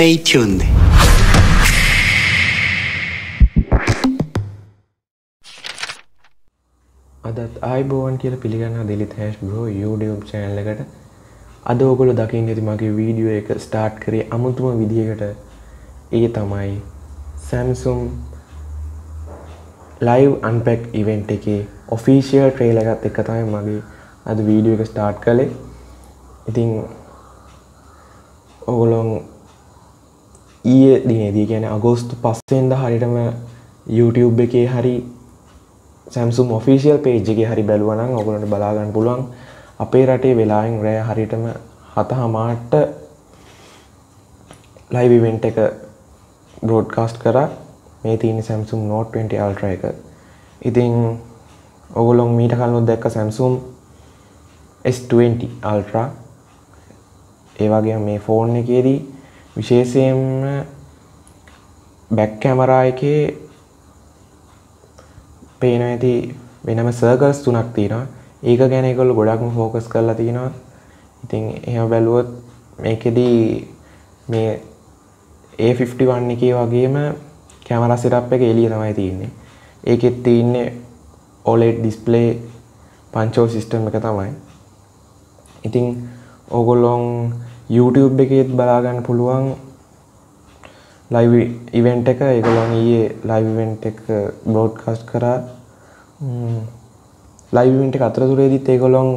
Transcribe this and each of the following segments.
Stay tuned. අදත් ආයිබෝවන් කියල පිළිගන්න දෙලිත් හැස් බ්‍රෝ YouTube චෑනල එකට. අද ඔගොල දකිින් ඇති මගේ වීඩියෝ එක ස්ටාර්ට් කරේ අමුතුම විදිහකට. ඒ තමයි සැම්සුම් ලයිව් අන්පෙක් ඉවෙන්ට් එකේ ඔෆිසිියල් ට්‍රේල එකත් එක තමයි මගේ අද වීඩියෝ එක ස්ටාර්ට් කළේ. ඉතිං ඔගොලොන් ඊය දිනේදී කියන අගෝස්තු පස්සෙන්ද හරිටම YouTube එකේ හරි සැම්සුම් ඔෆිසිියල් පේජ් එක හරි බැලුවනම් ඔගලට බලාගන්න පුළුවන්. අපේ රටේ වෙලාෙන් රෑ හරිටම හත හමාට්ට ලයිවිවෙන්ට එක බ්‍රෝඩ්කාස්ට් කර. මේ තියන සැම්සුම් නෝට් 20 අල්ට්‍ර එක. ඉතිං ඔගොලොන් මීට කලුත් දැක්ක සැම්සුම් S20 අල්ට්‍රා ඒවගේ මේ ෆෝන් එකේදී විශේෂයෙන්ම බැක් කැමරා එකේ පේන ඇති වෙනම සර්කල්ස් තුනක් තියෙනවා. ඒක ගැන එකොල්ල ගොඩක්ම ෆෝකස් කරලා තියෙනවා. ඉතින් එහම බැලුවොත් මේකෙදී මේ ඒ51 එක වගේම කැමර සිරප් එක එලිය තමයි තියන්නේ. ඒකෙත් තියන්නේ ඔලෙඩ් ඩිස්පලේ පංචෝ සිිස්ටම් එක තමයි. ඉතිං ඕගොල්ලොන් YouTube එකෙත් බලාගන්න පුළුවන්. ලයිව් ඉවෙන්ට් එක. ඒගොලොන් ඊයේ ලයිවෙන්ට් එක බ්‍රෝඩ්කාස්ට් කරා. ලයිවෙන්ට එක අතරතුරේදිත් ඒගොලොන්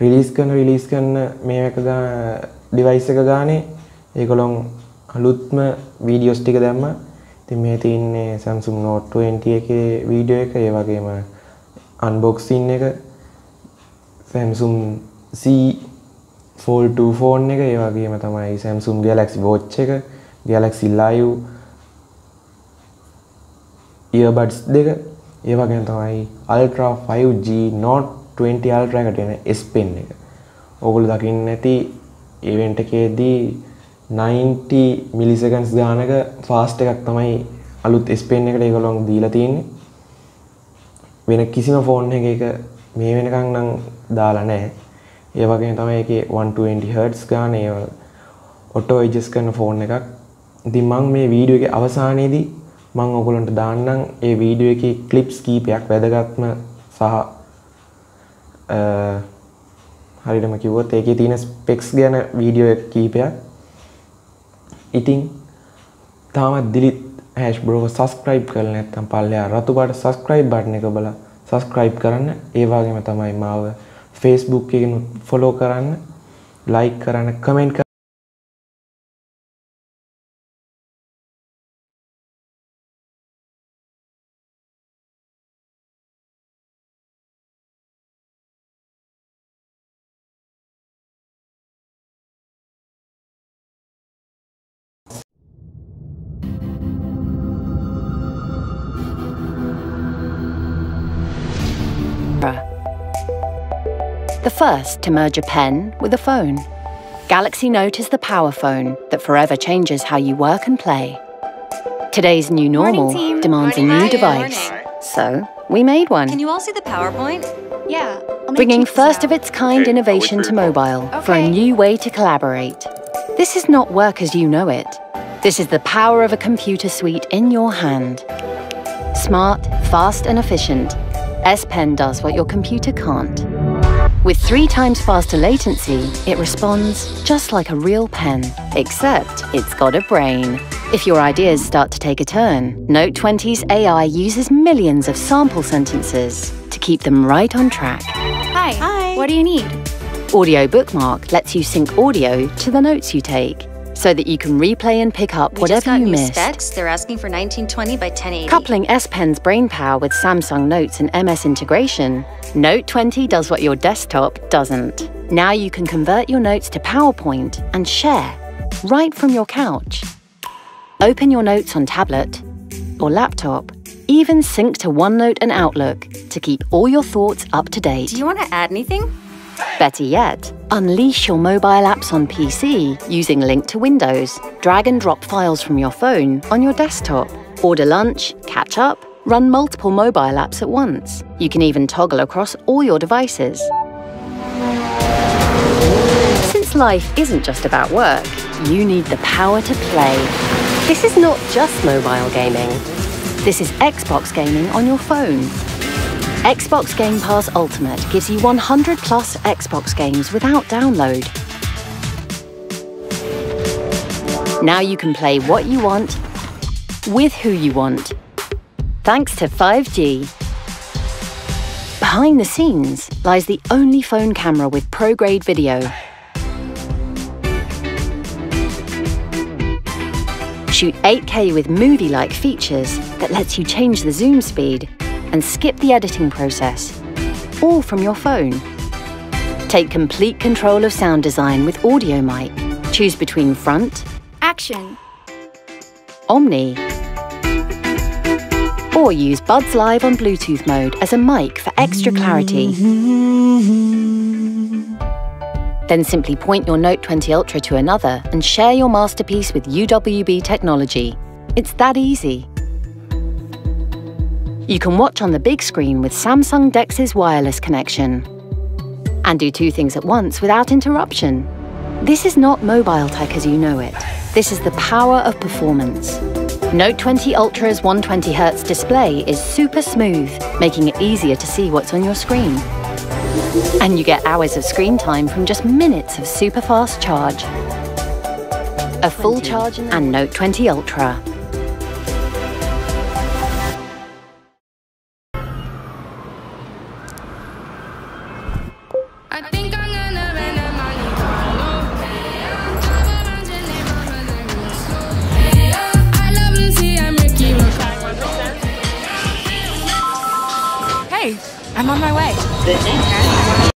රිලිස් කරන රිලිස් කරන මේ එක ඩිවයිස් එක ගානේ ඒගොලොන් අලුත්ම වීඩියෝස් ටික දැම්ම. ති මේ තින්නේ සැම්සුම් නෝට් 20 එක වීඩියෝ එක. ඒ වගේම අන්බොක්සින් එක. සැම්සුම් ෆෝල් ෆෝන් එක ඒ වගේම තමයි සැම්සුම් ගලක්සි බෝච්ච එක ගලක්සි ලයිව් ඉයබඩ්ස් දෙක. ඒවගෙන තමයි අල්ට්‍රා 5G නෝට් 20 අල්ට්‍රයකට එන ස්පෙන් එක. ඔගුල දකින්න ඇති ඒවෙන්ට එකේදී 90 මිලිසකන්ස් ගානක ෆාස්ට එකක් තමයි අලුත් ස්පෙන් එකට ඒගොලොන් දීලා තියන්නේ. වෙන කිසිම ෆෝන් එක එක මේ වෙනකං නම් දාලා නෑ ඒ වගේ තමයි එක 120 හර්ටස් ගාන ඒ ඔටෝ ඉජස් කරන ෆෝන් එකක්. ඉතින් මං මේ වීඩියෝ එක අවසානයේදී මං ඔගොලන්ට දාන්නම් ඒ වීඩියෝ එක කලිප්ස් කීපයක් වැදගත්ම සහ හරිටම කිව්වොත් ඒකේ තියෙන ස්පෙක්ස් ගැන වීඩියෝ කීපයක්. ඉතිං තාමත් දිලිත් හැෂ් බ්‍රෝව සස්ක්‍රයිබ් කරල නැත්තම් පල්ලයා රතුබට සස්ක්‍රයිබ් බට්න එක බල සස්ක්‍රයිබ් කරන්න. ඒවාගේම තමයි මාව ෆේස්බුක් එකනුත් ෆොලෝ කරන්න ලයික් කරන්න comment The first to merge a pen with a phone. Galaxy Note is the power phone that forever changes how you work and play. Today's new normal team. demands a new Maya. device. So, we made one. Can you all see the PowerPoint? Yeah. I'll bringing first of its kind Okay, innovation to your call. mobile for a new way to collaborate. This is not work as you know it. This is the power of a computer suite in your hand. Smart, fast, and efficient, S Pen does what your computer can't. With three times faster latency, it responds just like a real pen, except it's got a brain. If your ideas start to take a turn, Note 20's AI uses millions of sample sentences to keep them right on track. Hi. Hi. What do you need? Audio Bookmark lets you sync audio to the notes you take so that you can replay and pick up We just whatever got you new missed. specs. They're asking for 1920 by 1080. Coupling S Pen's brainpower with Samsung Notes and MS integration, Note 20 does what your desktop doesn't. Now you can convert your notes to PowerPoint and share right from your couch. Open your notes on tablet or laptop, even sync to OneNote and Outlook to keep all your thoughts up to date. Do you want to add anything? Better yet, unleash your mobile apps on PC using Link to Windows. Drag and drop files from your phone on your desktop. Order lunch, catch up, run multiple mobile apps at once. You can even toggle across all your devices. Since life isn't just about work, you need the power to play. This is not just mobile gaming. This is Xbox gaming on your phone. Xbox Game Pass Ultimate gives you 100 plus Xbox games without download. Now you can play what you want, with who you want, thanks to 5G. Behind the scenes lies the only phone camera with pro-grade video. Shoot 8K with movie-like features that lets you change the zoom speed and skip the editing process, all from your phone. Take complete control of sound design with Audio Mic. Choose between front, Action. Omni, or use Buds Live on Bluetooth mode as a mic for extra clarity. Then simply point your Note 20 Ultra to another and share your masterpiece with UWB technology. It's that easy. You can watch on the big screen with Samsung DeX's wireless connection. And do two things at once without interruption. This is not mobile tech as you know it. This is the power of performance. Note 20 Ultra's 120Hz display is super smooth, making it easier to see what's on your screen. And you get hours of screen time from just minutes of super fast charge. A full charge and Note 20 Ultra. I'm on my way.